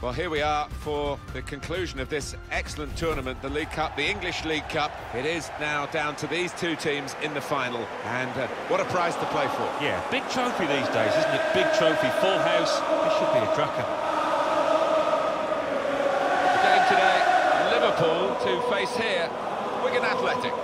Well, here we are for the conclusion of this excellent tournament, the League Cup, the English League Cup. It is now down to these two teams in the final, and uh, what a prize to play for. Yeah, big trophy these days, isn't it? Big trophy, full house. This should be a cracker. The game today, Liverpool to face here, Wigan Athletic.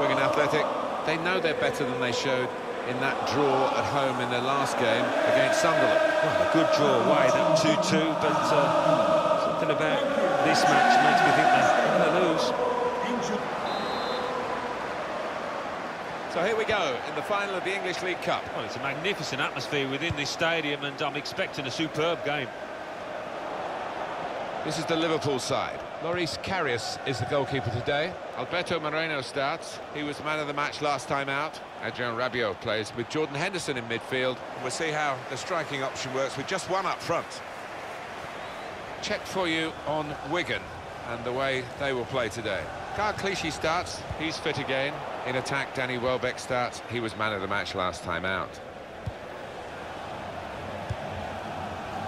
Wigan Athletic, they know they're better than they showed in that draw at home in their last game against Sunderland. Well, a good draw away, that 2-2, but uh, something about this match makes me think they're going to lose. So here we go in the final of the English League Cup. Well, it's a magnificent atmosphere within this stadium, and I'm expecting a superb game. This is the Liverpool side. Loris Karius is the goalkeeper today. Alberto Moreno starts. He was man of the match last time out. Adrien Rabiot plays with Jordan Henderson in midfield. We'll see how the striking option works with just one up front. Check for you on Wigan and the way they will play today. Gael Clichy starts. He's fit again. In attack, Danny Welbeck starts. He was man of the match last time out.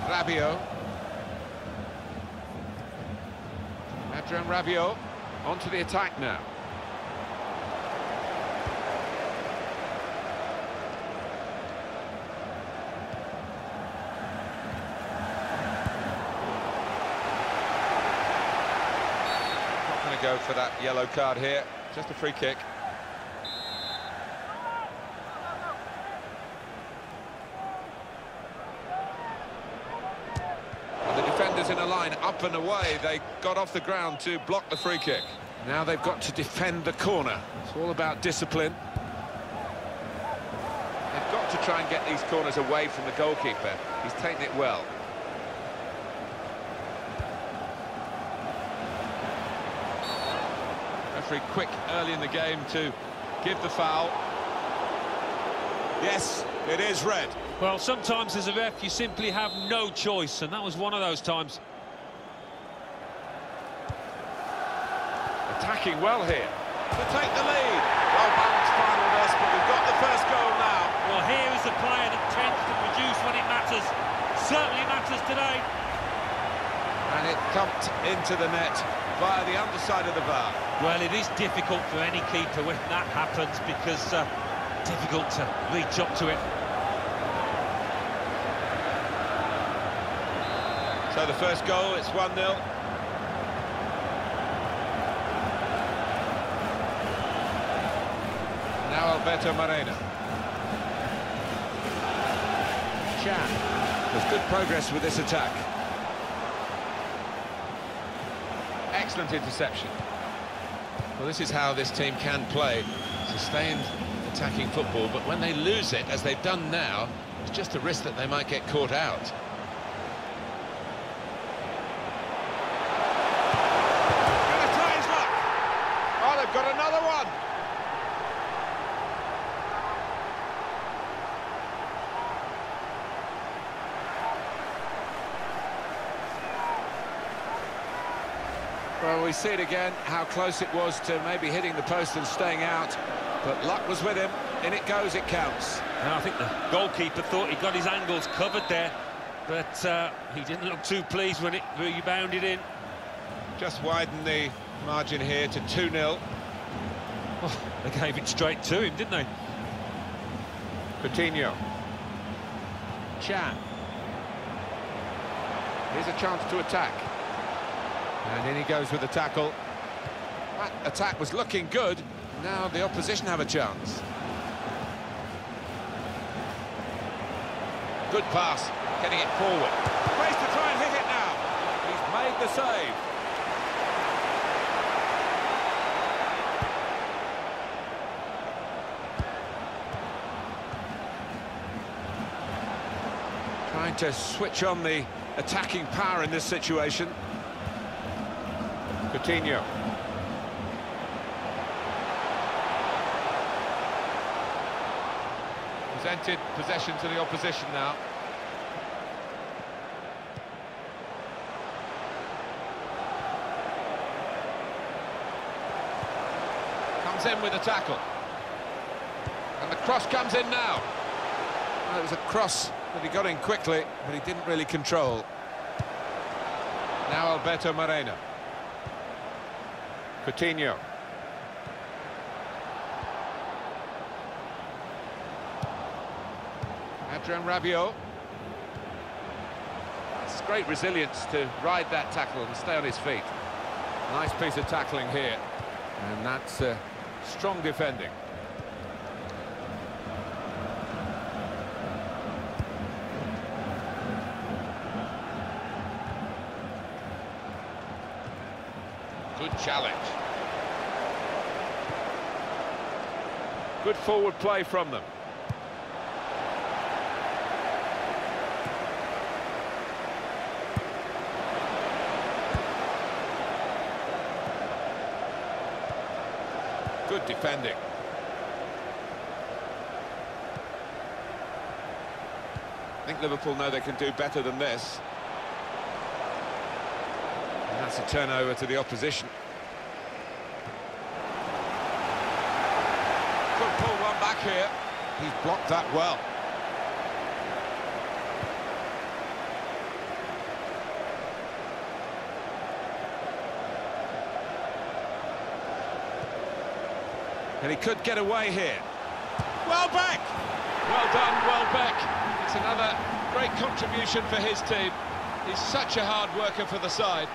Rabiot. Adrien Rabiot onto the attack now. Not going to go for that yellow card here, just a free kick. And the defenders in a line, up and away. They got off the ground to block the free kick. Now they've got to defend the corner. It's all about discipline. They've got to try and get these corners away from the goalkeeper. He's taken it well. Referee quick early in the game to give the foul. Yes, it is red. Well, sometimes as a ref, you simply have no choice, and that was one of those times. Attacking well here to take the lead. Well balanced final this, but we've got the first goal now. Well, here is a player that tends to produce when it matters. Certainly matters today. And it thumped into the net via the underside of the bar. Well, it is difficult for any keeper when that happens because uh, difficult to reach up to it. So the first goal, it's 1-0. Now Alberto Moreno. Can. There's good progress with this attack. Excellent interception. Well, this is how this team can play. Sustained attacking football, but when they lose it, as they've done now, it's just a risk that they might get caught out. Gonna try his luck. Oh, they've got another one. Well, we see it again, how close it was to maybe hitting the post and staying out. But luck was with him. In it goes, it counts. Now, I think the goalkeeper thought he got his angles covered there, but uh, he didn't look too pleased when it rebounded in. Just widen the margin here to 2-0. Oh, they gave it straight to him, didn't they? Coutinho. Can. Here's a chance to attack. And in he goes with the tackle. That attack was looking good. Now the opposition have a chance. Good pass, getting it forward. Space to try and hit it now. He's made the save. Trying to switch on the attacking power in this situation. Coutinho. Presented possession to the opposition now. Comes in with a tackle. And the cross comes in now. Well, it was a cross that he got in quickly, but he didn't really control. Now Alberto Moreno. Coutinho. Adrien Rabiot. It's great resilience to ride that tackle and stay on his feet. Nice piece of tackling here. And that's uh, strong defending. Challenge. Good forward play from them. Good defending. I think Liverpool know they can do better than this. And that's a turnover to the opposition. Could pull one back here. He's blocked that well. And he could get away here. Welbeck! Well done, Welbeck. It's another great contribution for his team. He's such a hard worker for the side.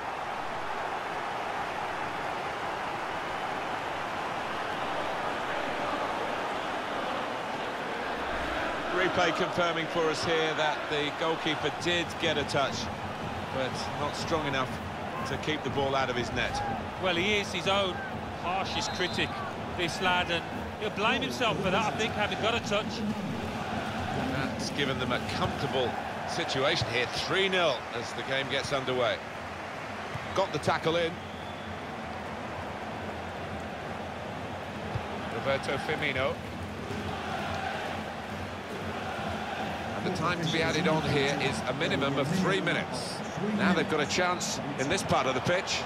Replay confirming for us here that the goalkeeper did get a touch, but not strong enough to keep the ball out of his net. Well, he is his own harshest critic, this lad, and he'll blame himself for that, I think, having got a touch. That's given them a comfortable situation here, 3-0 as the game gets underway. Got the tackle in. Roberto Firmino. The time to be added on here is a minimum of three minutes. Now they've got a chance in this part of the pitch.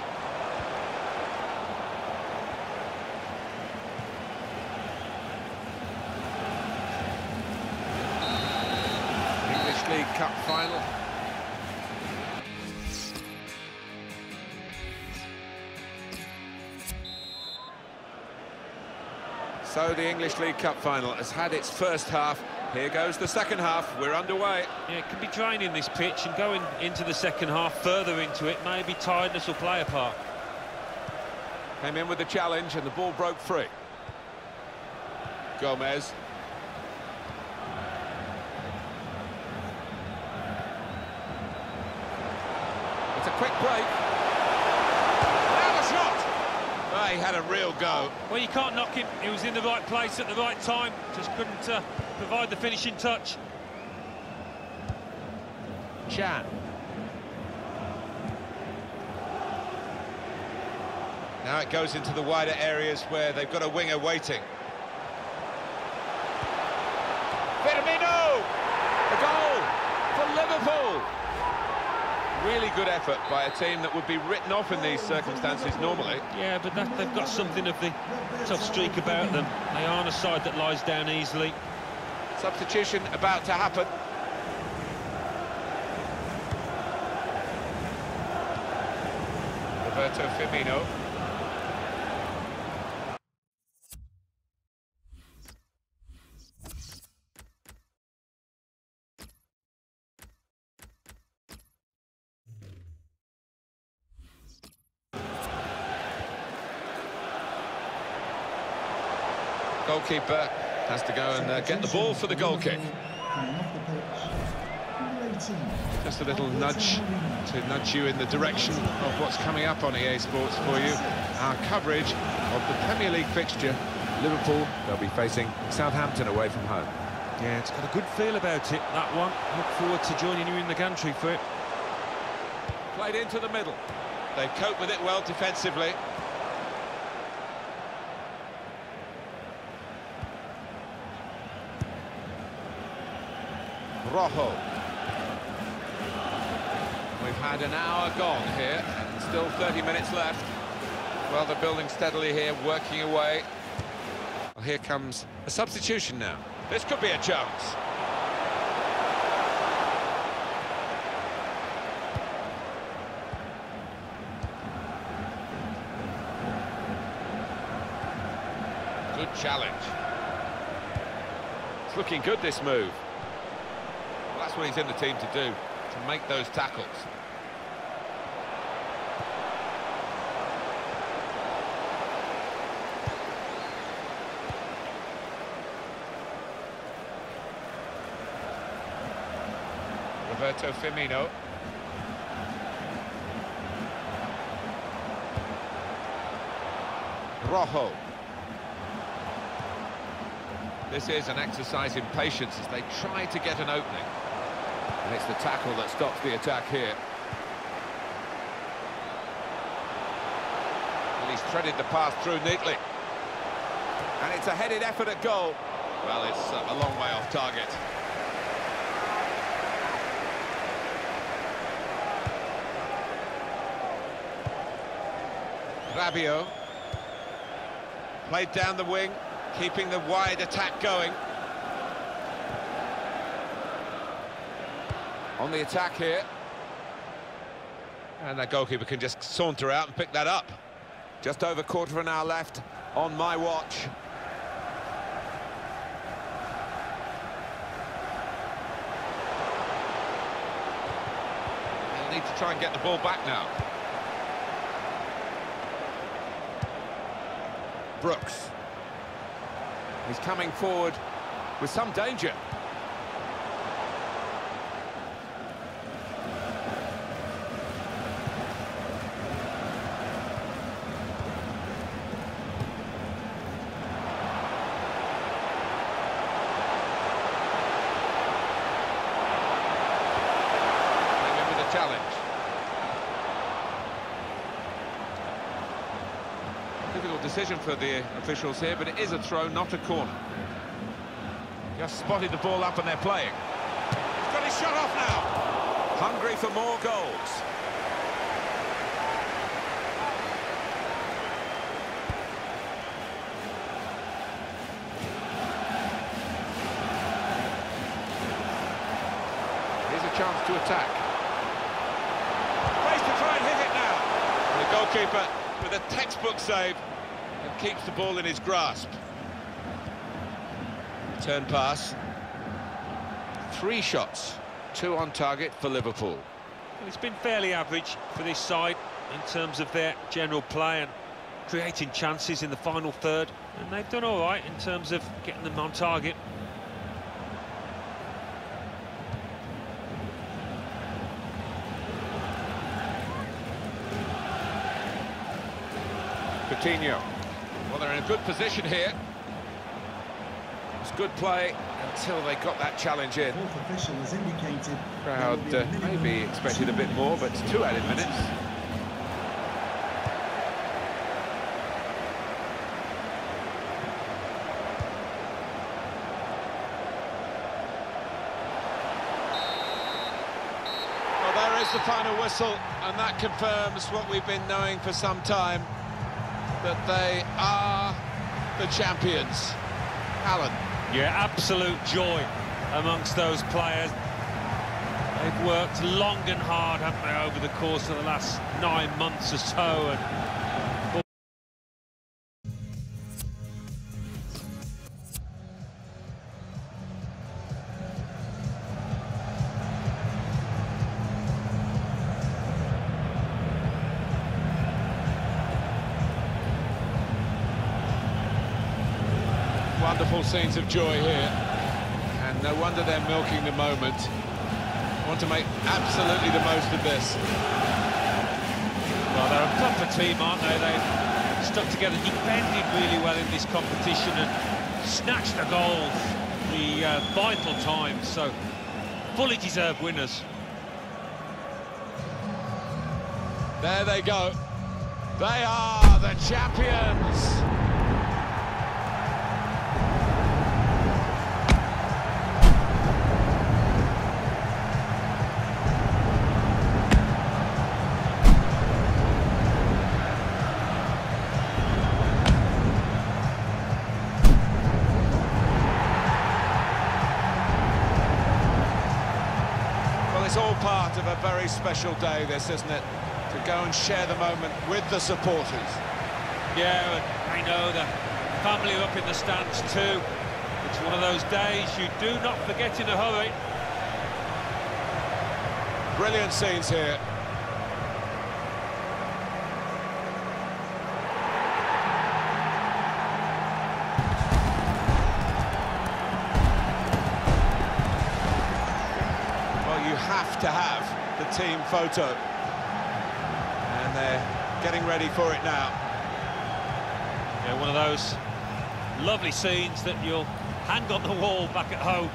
English League Cup final. So the English League Cup final has had its first half. Here goes the second half. We're underway. Yeah, it can be draining this pitch, and going into the second half, further into it, maybe tiredness will play a part. Came in with the challenge and the ball broke free. Gomez. It's a quick break. Now the shot! Well, he had a real go. Well, you can't knock him. He was in the right place at the right time. Just couldn't uh, provide the finishing touch. Can. Now it goes into the wider areas where they've got a winger waiting. Firmino! A goal for Liverpool! Really good effort by a team that would be written off in these circumstances normally. Yeah, but that, they've got something of the tough streak about them. They aren't a side that lies down easily. Substitution about to happen. Roberto Firmino. Goalkeeper has to go and uh, get the ball for the goal kick. Just a little nudge to nudge you in the direction of what's coming up on EA Sports for you. Our coverage of the Premier League fixture. Liverpool, they'll be facing Southampton away from home. Yeah, it's got a good feel about it, that one. Look forward to joining you in the gantry for it. Played into the middle. They cope with it well defensively. Rojo. We've had an hour gone here, and still 30 minutes left. Well, they're building steadily here, working away. Well, here comes a substitution now. This could be a chance. Good challenge. It's looking good, this move. That's what he's in the team to do, to make those tackles. Roberto Firmino. Rojo. This is an exercise in patience as they try to get an opening. And it's the tackle that stops the attack here. And he's threaded the path through neatly. And it's a headed effort at goal. Well, it's uh, a long way off target. Rabiot. Played down the wing, keeping the wide attack going. On the attack here. And that goalkeeper can just saunter out and pick that up. Just over quarter of an hour left on my watch. They'll need to try and get the ball back now. Brooks. He's coming forward with some danger. Maybe with a challenge. Difficult decision for the officials here, but it is a throw, not a corner. Just spotted the ball up and they're playing. He's got his shot off now. Hungry for more goals. Here's a chance to attack. Place to try and hit it now. And the goalkeeper with a textbook save and keeps the ball in his grasp. Turn pass. Three shots, two on target for Liverpool. Well, it's been fairly average for this side in terms of their general play and creating chances in the final third. And they've done all right in terms of getting them on target. Coutinho. Well, they're in a good position here. It's good play until they got that challenge in. Fourth official has indicated Crowd uh, maybe expected a bit more, but two added minutes. Well, there is the final whistle, and that confirms what we've been knowing for some time, that they are the champions. Alan. Yeah, absolute joy amongst those players. They've worked long and hard, haven't they, over the course of the last nine months or so. And scenes of joy here. And no wonder they're milking the moment. Want to make absolutely the most of this. Well, they're a proper team, aren't they? They've stuck together, defended really well in this competition and snatched the goals, the uh, vital times. So, fully deserved winners. There they go. They are the champions. It's all part of a very special day, this, isn't it? To go and share the moment with the supporters. Yeah, and I know the family up in the stands too. It's one of those days you do not forget in a hurry. Brilliant scenes here. Have to have the team photo. And they're getting ready for it now. Yeah, one of those lovely scenes that you'll hang on the wall back at home.